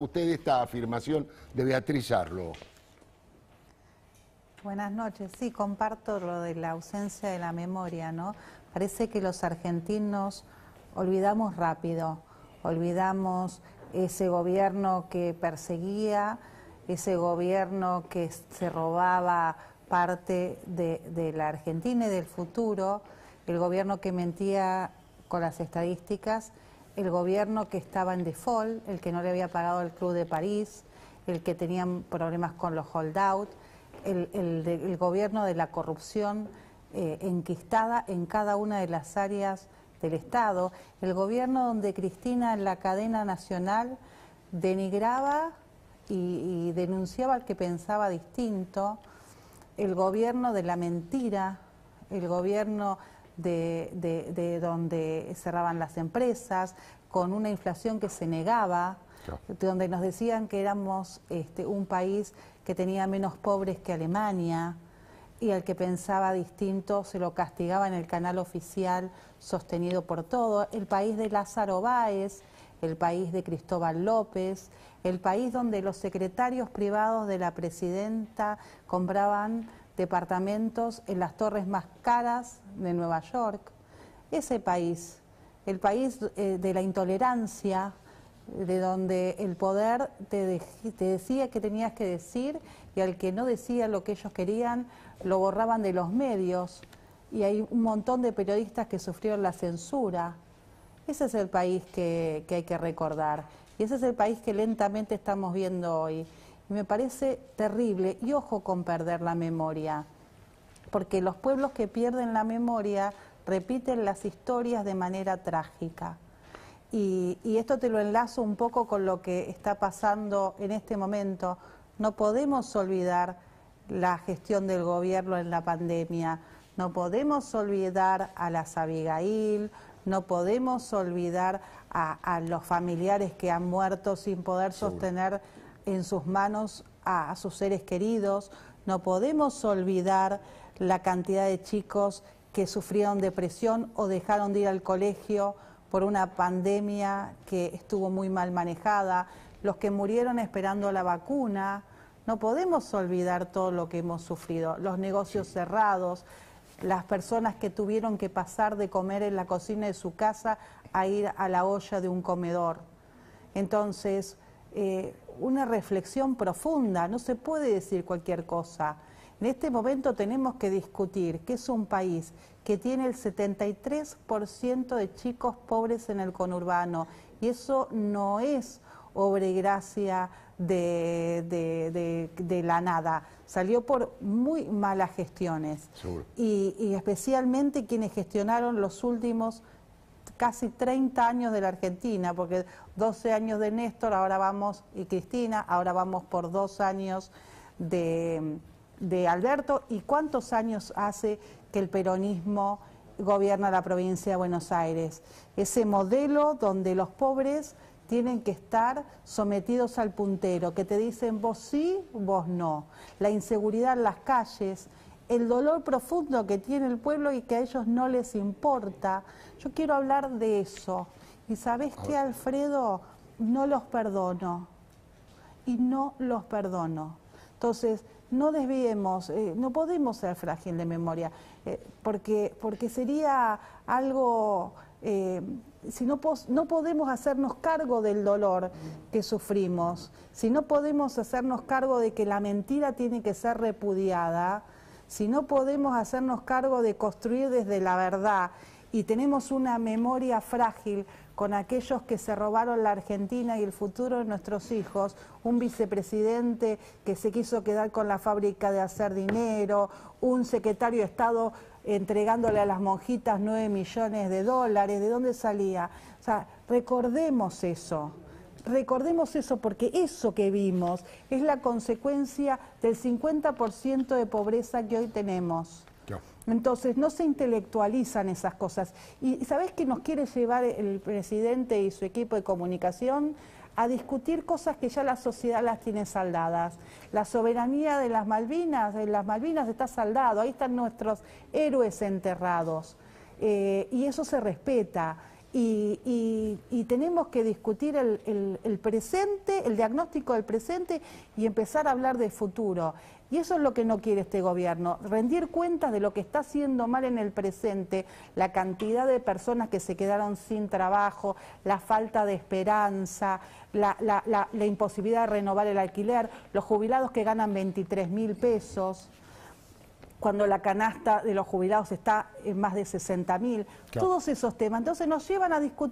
usted esta afirmación de Beatriz Arlo. Buenas noches. Sí, comparto lo de la ausencia de la memoria, ¿no? Parece que los argentinos olvidamos rápido, olvidamos ese gobierno que perseguía, ese gobierno que se robaba parte de, de la Argentina y del futuro, el gobierno que mentía con las estadísticas el gobierno que estaba en default, el que no le había pagado el Club de París, el que tenía problemas con los holdouts, el, el, gobierno de la corrupción eh, enquistada en cada una de las áreas del Estado, el gobierno donde Cristina en la cadena nacional denigraba y denunciaba al que pensaba distinto, el gobierno de la mentira, el gobierno de, donde cerraban las empresas, con una inflación que se negaba, donde nos decían que éramos este, un país que tenía menos pobres que Alemania y al que pensaba distinto se lo castigaba en el canal oficial sostenido por todo, el país de Lázaro Báez, el país de Cristóbal López, el país donde los secretarios privados de la presidenta compraban departamentos en las torres más caras de Nueva York. Ese país, el país eh, de la intolerancia, de donde el poder te, te, decía que tenías que decir y al que no decía lo que ellos querían, lo borraban de los medios. Y hay un montón de periodistas que sufrieron la censura. Ese es el país que, que hay que recordar. Y ese es el país que lentamente estamos viendo hoy. Y me parece terrible, y ojo con perder la memoria, porque los pueblos que pierden la memoria repiten las historias de manera trágica. Y, esto te lo enlazo un poco con lo que está pasando en este momento. No podemos olvidar la gestión del gobierno en la pandemia, no podemos olvidar a las Abigail, no podemos olvidar a, los familiares que han muerto sin poder sostener en sus manos a, sus seres queridos. No podemos olvidar la cantidad de chicos que sufrieron depresión o dejaron de ir al colegio por una pandemia que estuvo muy mal manejada, los que murieron esperando la vacuna. No podemos olvidar todo lo que hemos sufrido, los negocios cerrados, las personas que tuvieron que pasar de comer en la cocina de su casa a ir a la olla de un comedor. Entonces, eh, una reflexión profunda, no se puede decir cualquier cosa. En este momento tenemos que discutir que es un país que tiene el 73% de chicos pobres en el conurbano y eso no es obra y gracia de, la nada, salió por muy malas gestiones. Y, y especialmente quienes gestionaron los últimos casi 30 años de la Argentina, porque 12 años de Néstor, ahora vamos, y Cristina, ahora vamos por dos años de, de Alberto, y cuántos años hace que el peronismo gobierna la provincia de Buenos Aires. Ese modelo donde los pobres tienen que estar sometidos al puntero, que te dicen vos sí, vos no. La inseguridad en las calles, el dolor profundo que tiene el pueblo y que a ellos no les importa. Yo quiero hablar de eso. Y sabes qué, Alfredo, no los perdono. Y no los perdono. Entonces, no desviemos, eh, no podemos ser frágil de memoria, eh, porque, porque sería algo, eh, si no, no podemos hacernos cargo del dolor que sufrimos, si no podemos hacernos cargo de que la mentira tiene que ser repudiada, si no podemos hacernos cargo de construir desde la verdad y tenemos una memoria frágil con aquellos que se robaron la Argentina y el futuro de nuestros hijos, un vicepresidente que se quiso quedar con la fábrica de hacer dinero, un secretario de Estado entregándole a las monjitas nueve millones de dólares, ¿de dónde salía? O sea, recordemos eso recordemos eso porque eso que vimos es la consecuencia del 50% de pobreza que hoy tenemos. Entonces no se intelectualizan esas cosas. Y ¿sabés que nos quiere llevar el presidente y su equipo de comunicación? a discutir cosas que ya la sociedad las tiene saldadas. La soberanía de las Malvinas, de las Malvinas está saldado, ahí están nuestros héroes enterrados. Eh, y eso se respeta. Y, y- y tenemos que discutir el, el- el presente, el diagnóstico del presente y empezar a hablar de futuro. Y eso es lo que no quiere este gobierno, rendir cuentas de lo que está haciendo mal en el presente, la cantidad de personas que se quedaron sin trabajo, la falta de esperanza, la, la- la- la imposibilidad de renovar el alquiler, los jubilados que ganan 23 mil pesos cuando la canasta de los jubilados está en más de 60 mil, Claro. todos esos temas. Entonces nos llevan a discutir